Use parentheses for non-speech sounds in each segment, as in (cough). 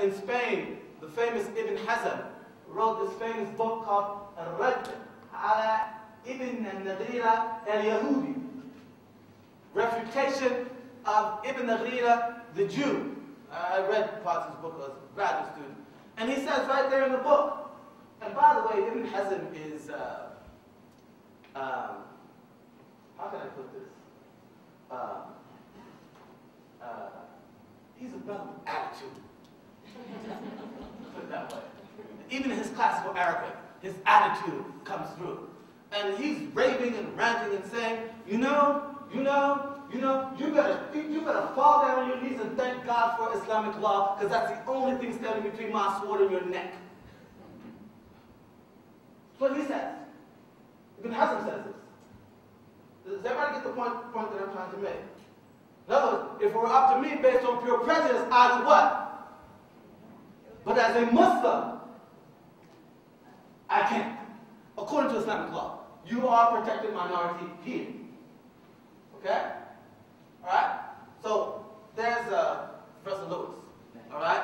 in Spain, the famous Ibn Hazm wrote this famous book called Al-Rad ala Ibn al-Naghira al-Yahudi. Refutation of Ibn Naghira, the Jew. I read parts of his book as a graduate student. And he says right there in the book, and by the way, Ibn Hazm is, uh, um, how can I put this? Uh, uh, he's a brother with attitude. Put it that way. Even in his classical Arabic, his attitude comes through. And he's raving and ranting and saying, you know, you know, you know, you better, you better fall down on your knees and thank God for Islamic law, because that's the only thing standing between my sword and your neck. That's what he says. Ibn Hazm says this. Does everybody get the point, point that I'm trying to make? In other words, if it were up to me based on pure prejudice, I would what? But as a Muslim, I can't. According to Islamic law, you are protected minority here. Okay? All right? So there's uh, Professor Lewis. All right?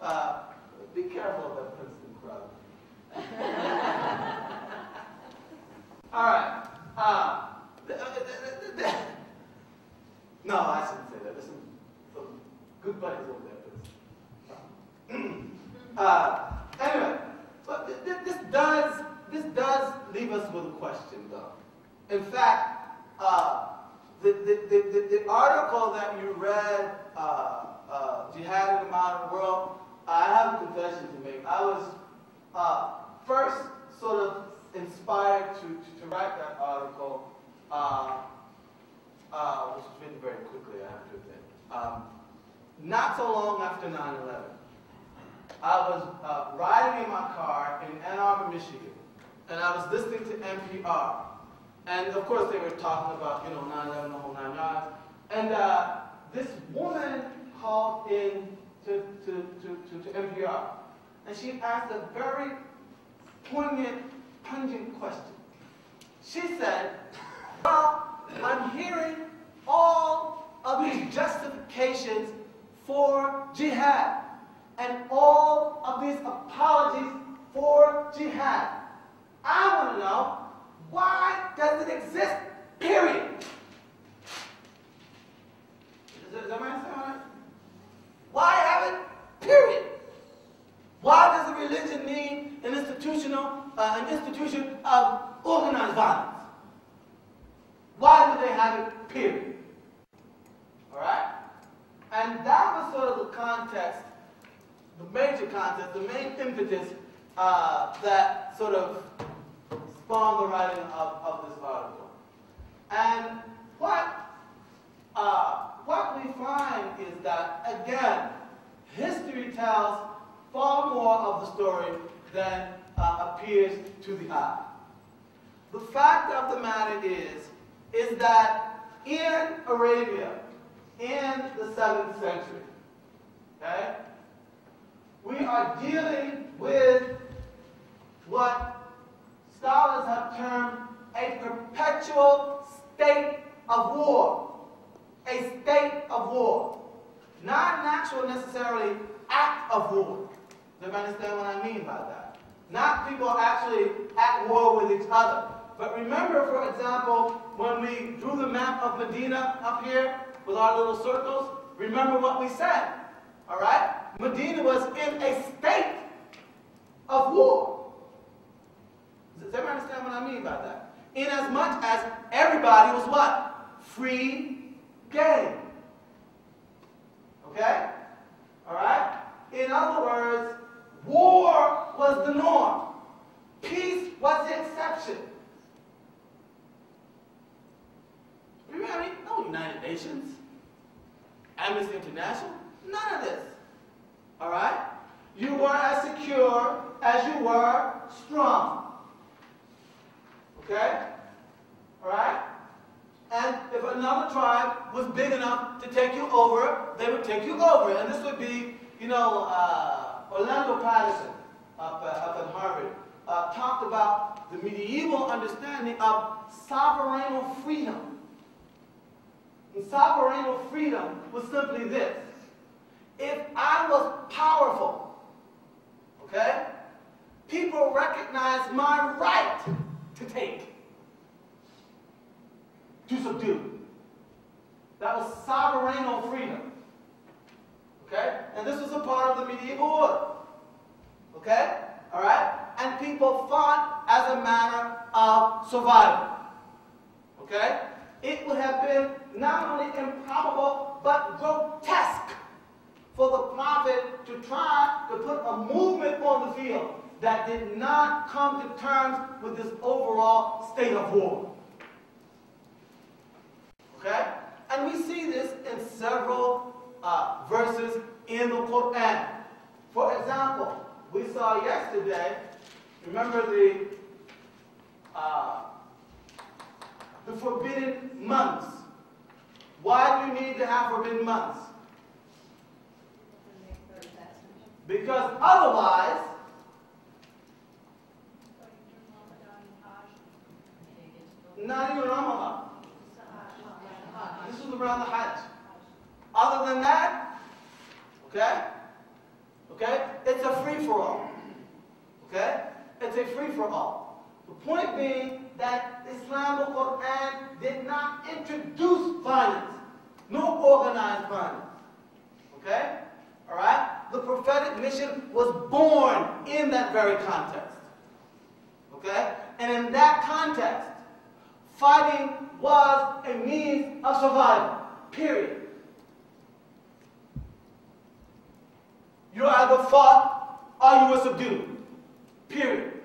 Uh, be careful of that Princeton crowd. (laughs) all right. Uh, (laughs) no, I shouldn't say that. There's some good buddies over there. Uh, anyway, but th th this does this does leave us with a question, though. In fact, uh, the, the, the, the, article that you read, uh, uh, Jihad in the Modern World, I have a confession to make. I was uh, first sort of inspired to, to, to write that article, uh, which was written very quickly, I have to admit. Um, not so long after 9 11. I was uh, riding in my car in Ann Arbor, Michigan, and I was listening to NPR. And of course, they were talking about, you know, 9 11, the whole nine yards. And uh, this woman called in to, to, to, to, to NPR, and she asked a very poignant, pungent question. She said, Well, I'm hearing all of these justifications for jihad and all of these apologies for jihad. I want to know why does it exist? Period. Does make sense? Why have it? Period. Why does a religion need an institutional, uh, an institution of organized violence? Why do they have it? Period. All right. And that was sort of the context, the major context, the main impetus uh, that sort of spawned the writing of, of this article. And what, uh, what we find is that, again, history tells far more of the story than uh, appears to the eye. The fact of the matter is, is that in Arabia, in the 7th century, okay, we are dealing with what scholars have termed a perpetual state of war. A state of war. Not an actual necessarily act of war. Does everybody understand what I mean by that? Not people actually at war with each other. But remember, for example, when we drew the map of Medina up here with our little circles, remember what we said. All right? Medina was in a state of war. Does everybody understand what I mean by that? In as much as everybody was what? Free game. Okay? All right? In other words, war was the norm. Peace was the exception. Remember, no United Nations, Amnesty International, none of this. All right? You were as secure as you were strong. Okay? Alright? And if another tribe was big enough to take you they would take you over. And this would be, you know, uh, Orlando Patterson up, uh, up at Harvard uh, talked about the medieval understanding of sovereign freedom. And sovereign freedom was simply this. if I was powerful, okay, people recognized my right to take, to subdue. That was sovereignal freedom. Okay? And this was a part of the medieval order. Okay? Alright? And people fought as a matter of survival. Okay? It would have been not only improbable, but grotesque for the prophet to try to put a movement on the field that did not come to terms with this overall state of war. Okay? And we see this in several uh, verses in the Quran. For example, we saw yesterday, remember the uh, the forbidden months. Why do you need to have forbidden months? Because otherwise, not even Ramadan. This was around the. Other than that, okay? Okay? It's a free-for-all. Okay? It's a free-for-all. The point being that Islam, the Quran, did not introduce violence, no organized violence. Okay? Alright? The prophetic mission was born in that very context. Okay? And in that context, fighting was a means of survival. Period. You either fought or you were subdued. Period.